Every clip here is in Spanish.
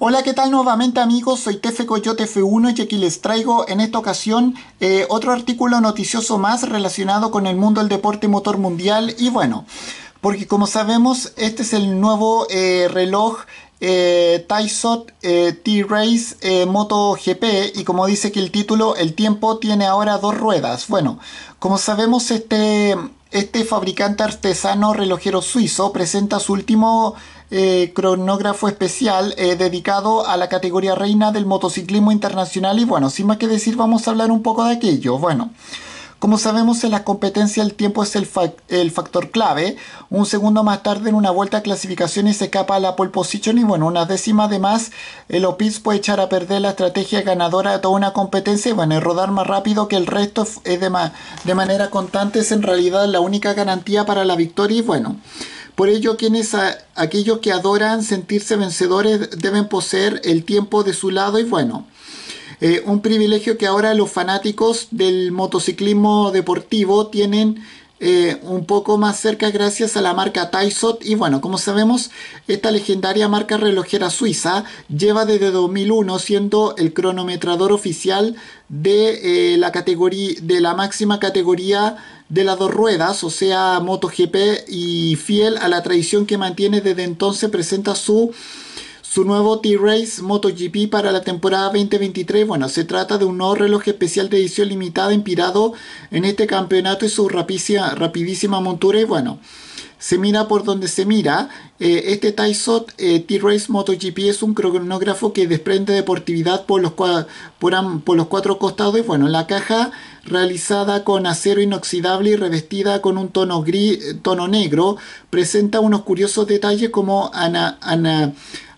Hola, ¿qué tal nuevamente amigos? Soy Tefe Coyote F1 y aquí les traigo en esta ocasión eh, otro artículo noticioso más relacionado con el mundo del deporte motor mundial y bueno, porque como sabemos este es el nuevo eh, reloj eh, Tysot eh, T-Race eh, MotoGP y como dice que el título, el tiempo tiene ahora dos ruedas. Bueno, como sabemos este, este fabricante artesano relojero suizo presenta su último eh, cronógrafo especial eh, dedicado a la categoría reina del motociclismo internacional y bueno, sin más que decir vamos a hablar un poco de aquello. Bueno, como sabemos en la competencia el tiempo es el, factor clave. Un segundo más tarde en una vuelta a clasificación y se escapa a la pole position y bueno, una décima de más el OPIS puede echar a perder la estrategia ganadora de toda una competencia y bueno, rodar más rápido que el resto es de, ma de manera constante es en realidad la única garantía para la victoria y bueno. Por ello, quienes aquellos que adoran sentirse vencedores deben poseer el tiempo de su lado y bueno, eh, un privilegio que ahora los fanáticos del motociclismo deportivo tienen eh, un poco más cerca gracias a la marca Tysot. Y bueno, como sabemos, esta legendaria marca relojera suiza lleva desde 2001 siendo el cronometrador oficial de eh, la categoría de la máxima categoría de las dos ruedas, o sea, MotoGP y fiel a la tradición que mantiene desde entonces presenta su su nuevo T-Race MotoGP para la temporada 2023. Bueno, se trata de un nuevo reloj especial de edición limitada inspirado en este campeonato y su rapidísima, rapidísima montura. Y bueno, se mira por donde se mira. Eh, este Tysot eh, T-Race MotoGP es un cronógrafo que desprende deportividad por los, cuatro costados. Y bueno, la caja realizada con acero inoxidable y revestida con un tono tono negro, presenta unos curiosos detalles como ana, ana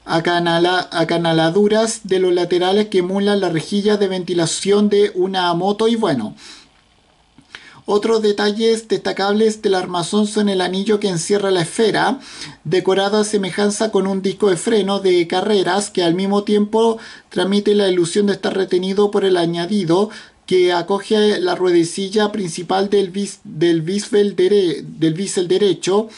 acanala, acanaladuras de los laterales que emulan la rejilla de ventilación de una moto y bueno. Otros detalles destacables del armazón son el anillo que encierra la esfera, decorado a semejanza con un disco de freno de carreras que al mismo tiempo transmite la ilusión de estar retenido por el añadido que acoge la ruedecilla principal del, bis, del, bisel, del bisel derecho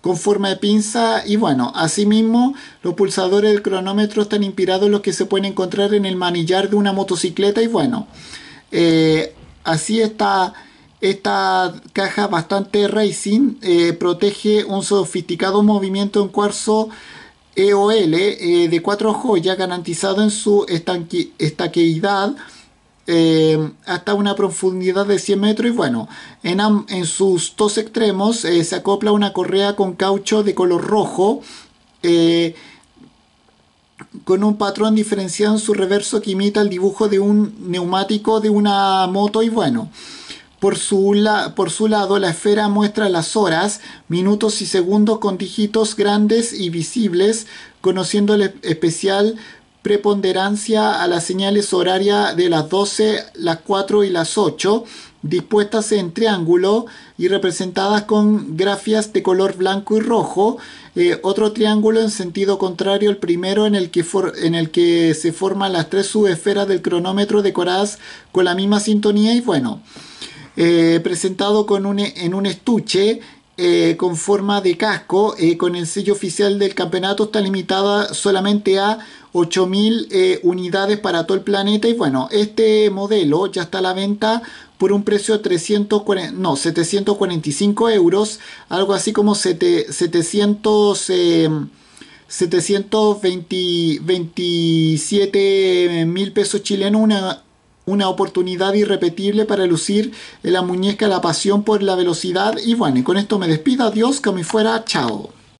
con forma de pinza y bueno, asimismo los pulsadores del cronómetro están inspirados en los que se pueden encontrar en el manillar de una motocicleta y bueno, eh, así está esta caja bastante racing, eh, protege un sofisticado movimiento en cuarzo EOL eh, de cuatro joyas garantizado en su estaqueidad eh, hasta una profundidad de 100 metros y bueno, en, sus dos extremos eh, se acopla una correa con caucho de color rojo eh, con un patrón diferenciado en su reverso que imita el dibujo de un neumático de una moto y bueno. Por su, por su lado, la esfera muestra las horas, minutos y segundos con dígitos grandes y visibles, conociendo el especial preponderancia a las señales horarias de las 12, las 4 y las 8, dispuestas en triángulo y representadas con grafias de color blanco y rojo. Eh, otro triángulo en sentido contrario al primero en el, que en el que se forman las tres subesferas del cronómetro decoradas con la misma sintonía y bueno, eh, presentado con un, en un estuche eh, con forma de casco, con el sello oficial del campeonato, está limitada solamente a 8000 eh, unidades para todo el planeta. Y bueno, este modelo ya está a la venta por un precio de 340, no, 745 euros, algo así como 700, 727 mil pesos chilenos, una, una oportunidad irrepetible para lucir en la muñeca la pasión por la velocidad. Y bueno, y con esto me despido, adiós, me fuera, chao.